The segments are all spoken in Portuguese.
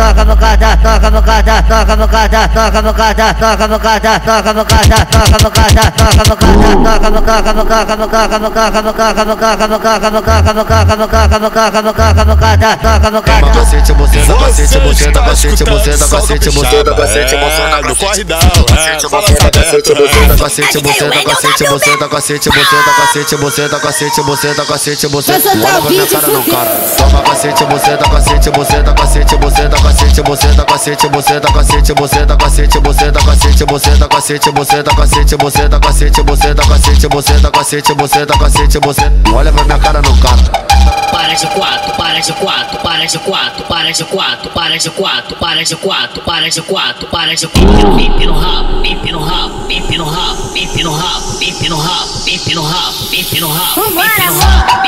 Toca bocada, toca bocada, toca bocada, toca bocada, toca bocada, toca bocada, toca bocada, toca bocada, toca bocada, toca bocada, toca bocada, toca bocada, toca bocada, toca bocada, toca bocada, toca bocada. Cacete, você da cacete, você da cacete, você da cacete, você da cacete, você da No corridão, cacete, é, você da cacete, você da cacete, É da cacete, você da cacete, você da cacete, da cacete, você da cacete, soltar olha pra minha cara no cara. Toma cacete, você da cacete, você da cacete, cacete, você da cacete, você da cacete, você da cacete, você da cacete, você da cacete, você da cacete, você da cacete, você da cacete, você da cacete, você da cacete, você olha pra minha cara no cara. Para de quatro, para de quatro, para de quatro, para de quatro, para de quatro, para de quatro, para de quatro, para de quatro. Pipe no rabo, pipe no rabo, pipe no rabo, pipe no rabo, pipe no rabo, pipe no rabo, pipe no rabo, pipe no rabo,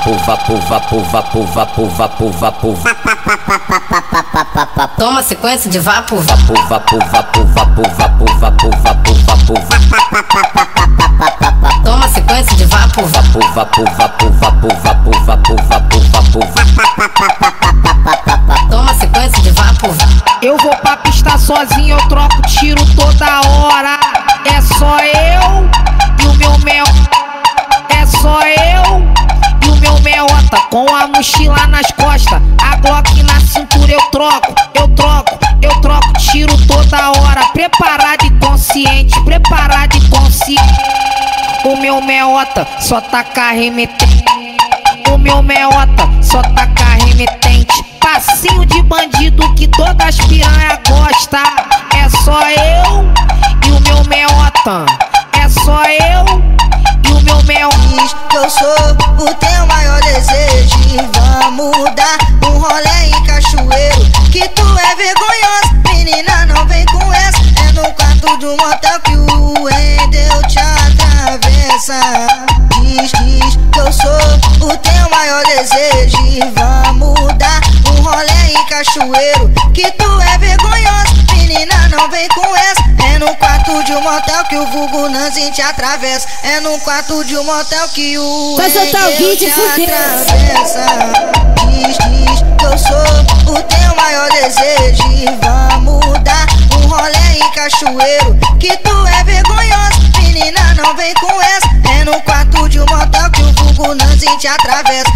Vapo, vapo, vapo, vapo, vapo, vapo, vapo, Toma sequência de vapo. vapo, vapo, vapo, vapo, vapo, vapo, vapo, vapo, Toma sequência de vapo. vapo, vapo, vapo, vapo, vapo, vapo, vapo, vapo, Toma sequência de vapo. Eu vou pra pista sozinho, eu troco tiro toda hora. Preparado e consciente. O meu melota só taca remetente. O meu meota só taca remetente. Passinho de bandido que todas as piranha gosta. É só eu e o meu meota. É só eu e o meu meota. Eu sou o teu Que tu é vergonhosa, menina não vem com essa. É no quarto de um motel que o vulgo Nanzinho te atravessa. É no quarto de um motel que o Vai soltar o vídeo, te atravessa. Diz, diz que eu sou o teu maior desejo. E vamos dar um rolê em cachoeiro. Que tu é vergonhosa, menina não vem com essa. É no quarto de um motel que o vulgo Nanzinho te atravessa